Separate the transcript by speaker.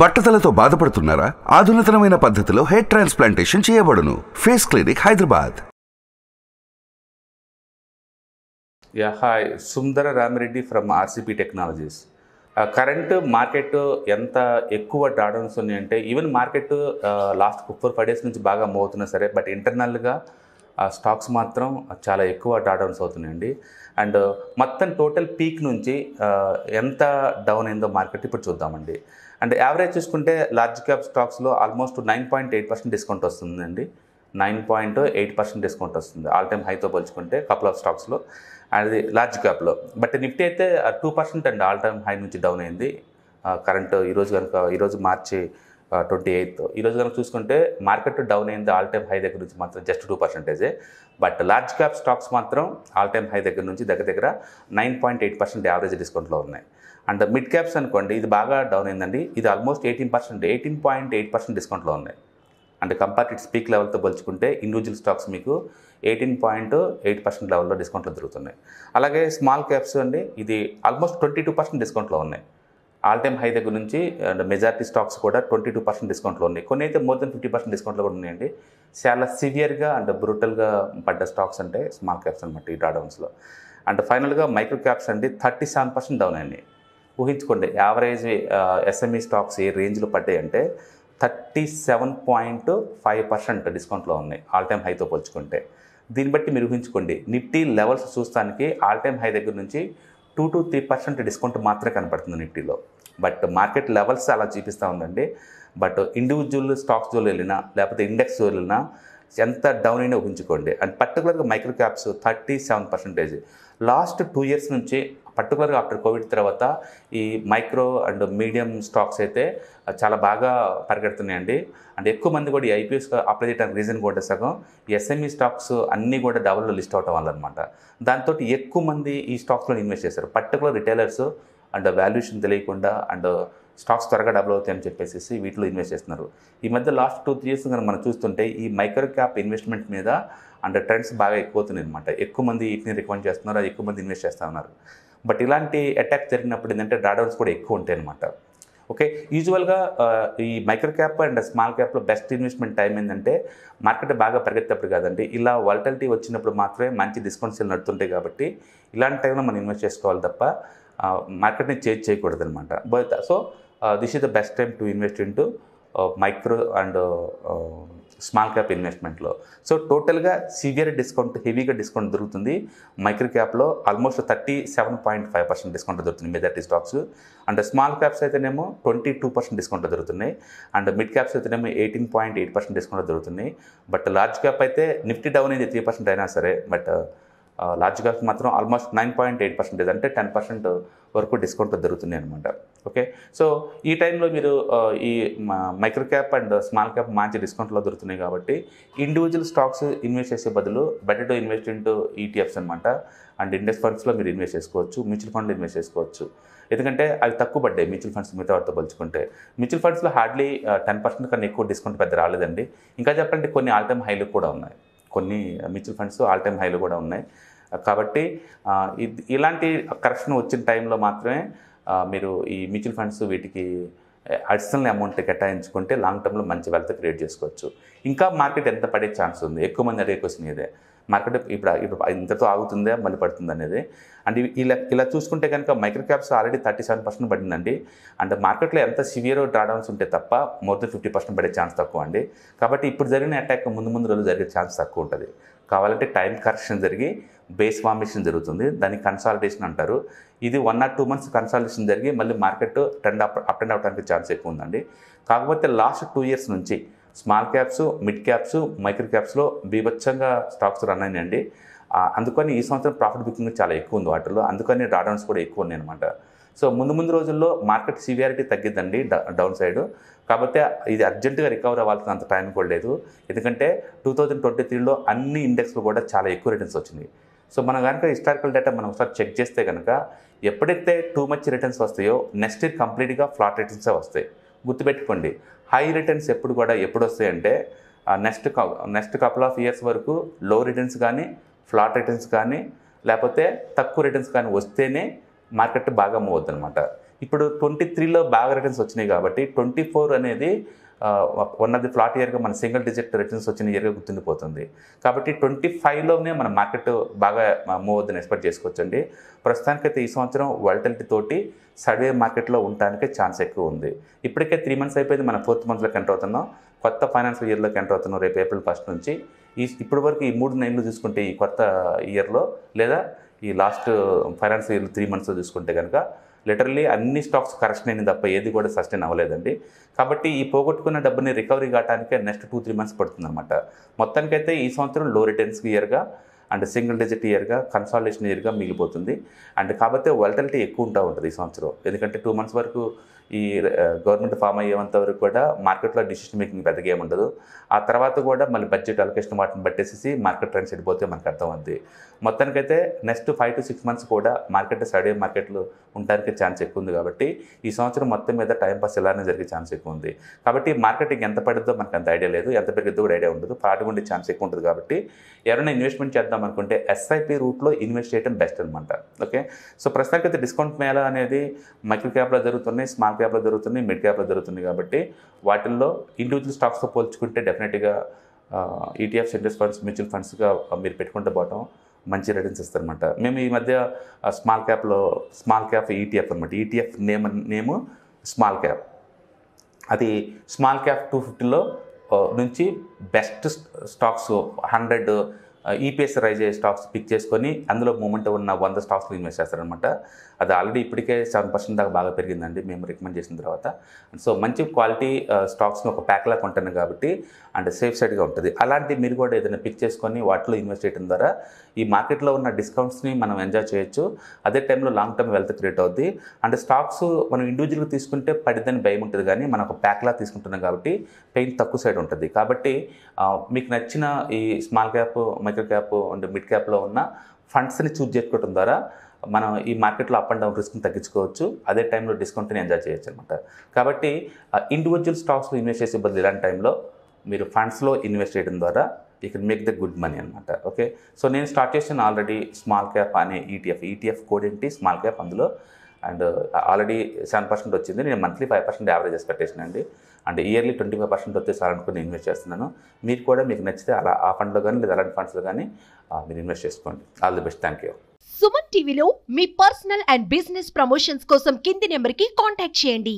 Speaker 1: బట్టతలతో బాధపడుతున్నారా? ఆధునితనమైన పద్ధతిలో హెయిర్ ట్రాన్స్ప్లాంటేషన్ చేయబడును. Face clinic Hyderabad.
Speaker 2: Yeah hi. Sundara Ramireddy from RCP technologies. Current market ఎంత ఎక్కువ డ్రాడౌన్స్ ఉన్నాయంటే even market last four five days నుంచి బాగా మూవ్ అవుతున్నా సరే బట్ ఇంటర్నల్గా స్టాక్స్ మాత్రం చాలా ఎక్కువ డాడౌన్స్ అవుతున్నాయండి. అండ్ మొత్తం టోటల్ పీక్ నుంచి ఎంత డౌన్ అయిందో మార్కెట్ ఇప్పుడు చూద్దామండి. అండ్ యావరేజ్ చూసుకుంటే లార్జ్ క్యాప్ స్టాక్స్లో almost nine point eight percent discount వస్తుందండి. Nine point eight percent discount వస్తుంది. ఆల్ టైమ్ హైతో పోల్చుకుంటే కపుల్ ఆఫ్ స్టాక్స్లో అది లార్జ్ క్యాప్లో బట్ నిఫ్టీ అయితే uh, టూ పర్సెంట్ అండి. ఆల్ టైమ్ హై నుంచి డౌన్ అయింది. Uh, కరెంట్ ఈరోజు కనుక ఈరోజు మార్చి ట్వంటీ ఎయిత్ ఈరోజు కనుక చూసుకుంటే మార్కెట్ డౌన్ అయింది. ఆల్ టైమ్ హై దగ్గర నుంచి మాత్రం జస్ట్ టూ పర్సెంటేజే బట్ లార్జ్ క్యాప్ స్టాక్స్ మాత్రం ఆల్ టైమ్ హై దగ్గర నుంచి దగ్గర దగ్గర nine point eight percent average డిస్కౌంట్లో ఉన్నాయి. అండ్ మిడ్ క్యాప్స్ అనుకోండి ఇది బాగా డౌన్ అయిందండి. ఇది almost eighteen percent eighteen point eight percent డిస్కౌంట్లో ఉన్నాయి. అంటే కంపార్టెడ్ స్పీక్ లెవెల్తో పోల్చుకుంటే ఇండివిజువల్ స్టాక్స్ మీకు ఎయిటీన్ పాయింట్ ఎయిట్ పర్సెంట్ లెవెల్లో డిస్కౌంట్లో దొరుకుతున్నాయి. అలాగే స్మాల్ క్యాప్స్ అండి ఇది ఆల్మోస్ట్ ట్వంటీ టూ పర్సెంట్ డిస్కౌంట్లో ఉన్నాయి. ఆల్ టైమ్ హై దగ్గర నుంచి అండ్ మెజారిటీ స్టాక్స్ కూడా ట్వంటీ టూ పర్సెంట్ డిస్కౌంట్లో ఉన్నాయి. కొన్ని అయితే మోర్ దెన్ ఫిఫ్టీ పర్సెంట్ డిస్కౌంట్లో కూడా ఉన్నాయండి. చాలా సివియర్గా అండ్ బ్రూటల్గా పడ్డ స్టాక్స్ అంటే స్మాల్ క్యాప్స్ అనమాట ఈ డ్రాడౌన్స్లో అండ్ ఫైనల్గా మైక్రో క్యాప్స్ అండి థర్టీ సెవెన్ పర్సెంట్ డౌన్ అయినాయి. ఊహించుకోండి. యావరేజ్ ఎస్ఎంఈ స్టాక్స్ ఏ రేంజ్లో పడ్డాయంటే thirty seven point five percent డిస్కౌంట్లో ఉన్నాయి ఆల్ టైమ్ హైతో పోల్చుకుంటే. దీన్ని బట్టి మీరు ఊహించుకోండి. నిఫ్టీ లెవెల్స్ చూస్తానికి ఆల్ టైమ్ హై దగ్గర నుంచి two to three percent discount మాత్రమే కనపడుతుంది నిఫ్టీలో. బట్ మార్కెట్ లెవెల్స్ అలా చూపిస్తూ ఉందండి. బట్ ఇండివిజువల్ స్టాక్స్ జోలు వెళ్ళినా లేకపోతే ఇండెక్స్ జోలు వెళ్ళినా ఎంత డౌన్ అయినా ఊహించుకోండి. అండ్ పర్టికులర్గా micro caps thirty seven percentage last two years నుంచి పర్టికులర్గా ఆఫ్టర్ కోవిడ్ తర్వాత ఈ మైక్రో అండ్ మీడియం స్టాక్స్ అయితే చాలా బాగా పరిగెడుతున్నాయండి. అండ్ ఎక్కువ మంది కూడా ఈ ఐపీఎస్ అప్లై చేయడానికి రీజన్ కూడా సగం. ఈ ఎస్ఎంఈ స్టాక్స్ అన్నీ కూడా డబల్లో లిస్ట్ అవటం వల్ల అనమాట దాంతో ఎక్కువ మంది ఈ స్టాక్స్లో ఇన్వెస్ట్ చేశారు. పర్టికులర్ రిటైలర్స్ అండ్ వాల్యుయేషన్ తెలియకుండా అండ్ స్టాక్స్ త్వరగా డబుల్ అవుతాయని చెప్పేసి వీటిలో ఇన్వెస్ట్ చేస్తున్నారు. ఈ మధ్య లాస్ట్ టూ త్రీ ఇయర్స్ కనుక మనం చూస్తుంటే ఈ మైక్రో క్యాప్ ఇన్వెస్ట్మెంట్ మీద అండ్ ట్రెండ్స్ బాగా ఎక్కువ అవుతున్నాయి అనమాట ఎక్కువ మంది వీటిని రికమెండ్ చేస్తున్నారు? ఎక్కువ మంది ఇన్వెస్ట్ చేస్తూ ఉన్నారు. బట్ ఇలాంటి అటాక్ జరిగినప్పుడు ఏంటంటే డ్రాడౌన్స్ కూడా ఎక్కువ ఉంటాయి అనమాట ఓకే యూజువల్గా ఈ మైక్రో క్యాప్ అండ్ స్మాల్ క్యాప్లో బెస్ట్ ఇన్వెస్ట్మెంట్ టైం ఏంటంటే మార్కెట్ బాగా పెరిగేటప్పుడు కాదండి. ఇలా వాలటాలిటీ వచ్చినప్పుడు మాత్రమే మంచి డిస్కౌంట్స్ నడుతుంటాయి కాబట్టి ఇలాంటి టైంలో మనం ఇన్వెస్ట్ చేసుకోవాలి తప్ప మార్కెట్ని చేంజ్ చేయకూడదు అనమాట but so this is the best time to invest into micro and small cap ఇన్వెస్ట్మెంట్లో. So టోటల్గా సివియర్ డిస్కౌంట్ హెవీగా డిస్కౌంట్ దొరుకుతుంది. Micro క్యాప్లో almost thirty seven point five percent discount దొరుకుతుంది majority stocks and small caps అయితేనేమో twenty two percent discount దొరుకుతున్నాయి and mid caps అయితేనేమో eighteen point eight percent discount దొరుకుతుంది. But large cap అయితే Nifty down అయింది three percent అయినా సరే. But large caps మాత్రం almost nine point eight percentage అంటే టెన్ పర్సెంట్ వరకు డిస్కౌంట్ దొరుకుతున్నాయి అనమాట ఓకే సో ఈ టైంలో మీరు ఈ micro cap and small cap మంచి డిస్కౌంట్లో దొరుకుతున్నాయి కాబట్టి ఇండివిజువల్ స్టాక్స్ ఇన్వెస్ట్ చేసే బదులు better to invest into ETFs అనమాట అండ్ ఇండెక్స్ ఫండ్స్లో మీరు ఇన్వెస్ట్ చేసుకోవచ్చు మ్యూచువల్ ఫండ్లో ఇన్వెస్ట్ చేసుకోవచ్చు. ఎందుకంటే అవి తక్కువ పడ్డాయి మ్యూచువల్ ఫండ్స్ మిగతా వాటితో పోల్చుకుంటే. మ్యూచువల్ ఫండ్స్లో హార్డ్లీ టెన్ పర్సెంట్ కన్నా ఎక్కువ డిస్కౌంట్ పెద్ద రాలేదండి. ఇంకా చెప్పాలంటే కొన్ని ఆల్ టైమ్ హైలు కూడా ఉన్నాయి. కొన్ని మ్యూచువల్ ఫండ్స్ ఆల్ టైమ్ హైలు కూడా ఉన్నాయి. కాబట్టి ఇది- ఇలాంటి కరెక్షన్ వచ్చిన టైంలో మాత్రమే మీరు ఈ మ్యూచువల్ ఫండ్స్ వీటికి అడిషనల్ అమౌంట్ కేటాయించుకుంటే లాంగ్ టర్మ్లో మంచి వెల్త్ క్రియేట్ చేసుకోవచ్చు. ఇంకా మార్కెట్ ఎంత పడే ఛాన్స్ ఉంది? ఎక్కువ మంది అడిగే క్వశ్చన్ ఇదే. మార్కెట్ ఇప్పుడు ఇప్పుడు ఇంతతో ఆగుతుందా మళ్ళీ పడుతుంది అనేది. అండ్ ఇవి- ఇలా ఇలా చూసుకుంటే కనుక micro caps already thirty seven percent పడిందండి. అండ్ మార్కెట్లో ఎంత సివియర్ డ్రాడౌన్స్ ఉంటే తప్ప మోర్ దెన్ ఫిఫ్టీ పర్సెంట్ పడే ఛాన్స్ తక్కువ అండి. కాబట్టి ఇప్పుడు జరిగిన అటాక్ ముందు ముందు రోజు జరిగే ఛాన్స్ తక్కువ ఉంటుంది. కావాలంటే టైం కరెక్షన్ జరిగి బేస్ ఫార్మేషన్ జరుగుతుంది. దాన్ని కన్సాలిడేషన్ అంటారు. ఇది one or two months consolidation జరిగి మళ్ళీ market trend up up and అవడానికి ఛాన్స్ ఎక్కువ ఉందండి. కాకపోతే లాస్ట్ టూ ఇయర్స్ నుంచి small caps mid caps micro క్యాప్స్లో బీభత్సంగా స్టాక్స్ రన్ అయినాయండి. అందుకని ఈ సంవత్సరం ప్రాఫిట్ బుకింగ్ చాలా ఎక్కువ ఉంది వాటిలో అందుకని డాడౌన్స్ కూడా ఎక్కువ ఉన్నాయి అనమాట సో ముందు ముందు రోజుల్లో మార్కెట్ సివియారిటీ తగ్గిద్దండి డ- డౌన్ సైడ్. కాకపోతే ఇది అర్జెంటుగా రికవర్ అవ్వాల్సిన అంత టైం కూడా లేదు. ఎందుకంటే టూ థౌజండ్ ట్వంటీ త్రీలో అన్ని ఇండెక్స్లు కూడా చాలా ఎక్కువ రిటర్న్స్ వచ్చింది. సో మనం కనుక హిస్టారికల్ డేటా మనం ఒకసారి చెక్ చేస్తే కనుక ఎప్పుడైతే టూ మచ్ రిటర్న్స్ వస్తాయో నెక్స్ట్ ఇయర్ కంప్లీట్గా ఫ్లాట్ రిటర్న్సే వస్తాయి. గుర్తుపెట్టుకోండి. హై రిటర్న్స్ ఎప్పుడు కూడా ఎప్పుడు వస్తాయంటే next next couple of years వరకు లో రిటర్న్స్ కానీ ఫ్లాట్ రిటర్న్స్ కానీ లేకపోతే తక్కువ రిటర్న్స్ కానీ వస్తేనే మార్కెట్ బాగా మూవ్ అవుతుంది అనమాట ఇప్పుడు ట్వంటీ త్రీలో బాగా రిటర్న్స్ వచ్చినాయి కాబట్టి ట్వంటీ ఫోర్ అనేది వన్ ఆఫ్ ది ఫ్లాట్ ఇయర్గా మన సింగిల్ డిజిట్ రిటర్న్స్ వచ్చిన ఇయర్గా గుర్తుండిపోతుంది. కాబట్టి ట్వంటీ ఫైవ్లోనే మన మార్కెట్ బాగా మూవ్ అవుతుందని ఎక్స్పెక్ట్ చేసుకోవచ్చండి. ప్రస్తుతానికైతే ఈ సంవత్సరం వాలిటిలిటీ తోటి సర్వే మార్కెట్లో ఉండడానికి ఛాన్స్ ఎక్కువ ఉంది. ఇప్పటికే త్రీ మంత్స్ అయిపోయింది మనం ఫోర్త్ మంత్లోకి ఎంటర్ అవుతున్నాం. కొత్త ఫైనాన్షియల్ ఇయర్లోకి ఎంటర్ అవుతున్నాం రేపు ఏప్రిల్ ఫస్ట్ నుంచి. ఈ ఇప్పటి వరకు ఈ మూడు నెలలు చూసుకుంటే ఈ కొత్త ఇయర్లో లేదా ఈ లాస్ట్ ఫైనాన్షియల్ ఇయర్ త్రీ మంత్స్లో చూసుకుంటే కనుక లిటరలీ అన్ని స్టాక్స్ కరెక్షన్ అయింది తప్ప ఏది కూడా సస్టైన్ అవ్వలేదండి. కాబట్టి ఈ పోగొట్టుకున్న డబ్బుని రికవరీ కావడానికే నెక్స్ట్ టూ త్రీ మంత్స్ పడుతుందన్నమాట. మొత్తానికైతే ఈ సంవత్సరం లో రిటర్న్స్ ఇయర్గా అండ్ సింగిల్ డిజిట్ ఇయర్గా కన్సాలిడేషన్ ఇయర్గా మిగిలిపోతుంది. అండ్ కాబట్టి వాలిటిలిటీ ఎక్కువ ఉంటా ఉంటుంది ఈ సంవత్సరం. ఎందుకంటే టూ మంత్స్ వరకు ఈ గవర్నమెంట్ ఫామ్ అయ్యేంత వరకు కూడా మార్కెట్లో డిసిషన్ మేకింగ్ పెద్దగా ఏముండదు ఉండదు. ఆ తర్వాత కూడా మళ్ళీ బడ్జెట్ అలొకేషన్ వాటిని బట్టేసి మార్కెట్ ట్రెండ్స్ వెళ్ళిపోతే మనకు అర్థం అవుద్ది మొత్తానికైతే next five to six months కూడా మార్కెట్ స్టడీ మార్కెట్లు ఉండడానికి ఛాన్స్ ఎక్కువ ఉంది కాబట్టి ఈ సంవత్సరం మొత్తం మీద టైం పాస్ ఇలానే జరిగే ఛాన్స్ ఎక్కువ ఉంది. కాబట్టి మార్కెటింగ్ ఎంత పడుతుందో మనకు అంత ఐడియా లేదు. ఎంత పెరిగిద్దో కూడా ఐడియా ఉండదు. పాటు ఉండే ఛాన్స్ ఎక్కువ ఉంటుంది కాబట్టి ఎవరైనా ఇన్వెస్ట్మెంట్ చేద్దాం అనుకుంటే ఎస్ఐపి రూట్లో ఇన్వెస్ట్ చేయడం బెస్ట్ అనమాట ఓకే సో ప్రస్తుతానికి అయితే డిస్కౌంట్ మేళ అనేది మైక్రో క్యాప్లో జరుగుతున్నాయి. స్మాల్ క్యాప్లో జరుగుతున్నాయి మిడ్ క్యాప్లో జరుగుతుంది కాబట్టి వాటిల్లో ఇండివిజువల్ స్టాక్స్తో పోల్చుకుంటే డెఫినెట్గా ఈటీఎఫ్ ఇండెక్స్ ఫండ్స్ మ్యూచువల్ ఫండ్స్గా మీరు పెట్టుకుంటే పోవటం మంచి రిటర్న్స్ ఇస్తారనమాట మేము ఈ మధ్య స్మాల్ క్యాప్లో స్మాల్ క్యాప్ ఈటీఎఫ్ అనమాట ETF name name small cap అది స్మాల్ క్యాప్ టూ ఫిఫ్టీలో నుంచి best stocks hundred EPS rise అయ్యే స్టాక్స్ పిక్ చేసుకొని అందులో మూమెంట్ ఉన్న వంద స్టాక్స్లో ఇన్వెస్ట్ చేస్తారనమాట అది ఆల్రెడీ ఇప్పటికే సెవెన్ పర్సెంట్ దాకా బాగా పెరిగిందండి. మేము రికమెండ్ చేసిన తర్వాత. సో మంచి క్వాలిటీ స్టాక్స్ని ఒక ప్యాక్లా కొంటాను కాబట్టి అండ్ సేఫ్ సైడ్గా ఉంటుంది. అలాంటి మీరు కూడా ఏదైనా పిక్ చేసుకొని వాటిలో ఇన్వెస్ట్ చేయడం ద్వారా ఈ మార్కెట్లో ఉన్న డిస్కౌంట్స్ని మనం ఎంజాయ్ చేయొచ్చు. అదే టైంలో లాంగ్ టర్మ్ వెల్త్ క్రియేట్ అవుద్ది. అండ్ స్టాక్స్ మనం ఇండివిజువల్గా తీసుకుంటే పడిద్దని భయం ఉంటుంది కానీ మనం ఒక ప్యాక్లా తీసుకుంటున్నాం కాబట్టి పెయిన్ తక్కువ సైడ్ ఉంటుంది. కాబట్టి మీకు నచ్చిన ఈ small cap micro cap and mid క్యాప్లో ఉన్న ఫండ్స్ని చూజ్ చేసుకోవడం ద్వారా మనం ఈ మార్కెట్లో అప్ అండ్ డౌన్ రిస్క్ని తగ్గించుకోవచ్చు. అదే టైంలో డిస్కౌంట్ని ఎంజాయ్ చేయొచ్చు అనమాట కాబట్టి ఇండివిజువల్ స్టాక్స్లో ఇన్వెస్ట్ చేసే బదులు ఇలాంటి టైంలో మీరు ఫండ్స్లో ఇన్వెస్ట్ చేయడం ద్వారా you can make the good money అనమాట ఓకే సో నేను స్టార్ట్ చేసిన ఆల్రెడీ స్మాల్ క్యాప్ అనే ఈటీఎఫ్ ఈటీఎఫ్ కోడ్ ఏంటి? స్మాల్ క్యాప్ అందులో. అండ్ ఆల్రెడీ సెవెన్ పర్సెంట్ వచ్చింది. నేను monthly five percent averages కట్టేసినండి and. Yearly twenty five percent వస్తే సార్ అనుకుని ఇన్వెస్ట్ చేస్తున్నాను. మీరు కూడా మీకు నచ్చితే అలా ఆ ఫండ్లో కానీ లేదా అలాంటి ఫండ్స్లో కానీ మీరు ఇన్వెస్ట్ చేసుకోండి. All the best thank you
Speaker 3: Suman టీవీలో మీ పర్సనల్ అండ్ బిజినెస్ ప్రమోషన్స్ కోసం కింది నెంబర్కి కాంటాక్ట్ చేయండి.